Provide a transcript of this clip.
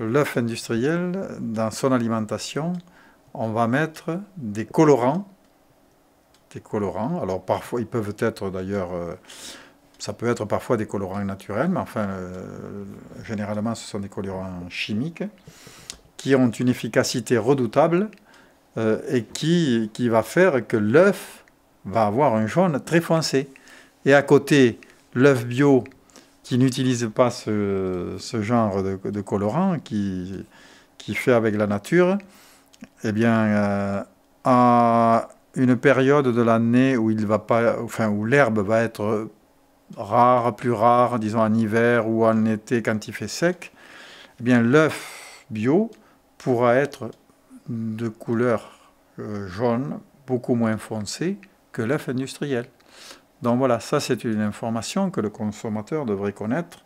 l'œuf industriel, dans son alimentation, on va mettre des colorants. Des colorants. Alors parfois, ils peuvent être d'ailleurs, euh, ça peut être parfois des colorants naturels, mais enfin, euh, généralement, ce sont des colorants chimiques qui ont une efficacité redoutable euh, et qui, qui va faire que l'œuf va avoir un jaune très foncé. Et à côté, l'œuf bio qui n'utilise pas ce, genre de, colorant, qui, qui fait avec la nature, eh bien, euh, à une période de l'année où il va pas, enfin où l'herbe va être rare, plus rare, disons en hiver ou en été quand il fait sec, eh bien l'œuf bio pourra être de couleur euh, jaune, beaucoup moins foncé que l'œuf industriel. Donc voilà, ça c'est une information que le consommateur devrait connaître